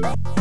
Bye.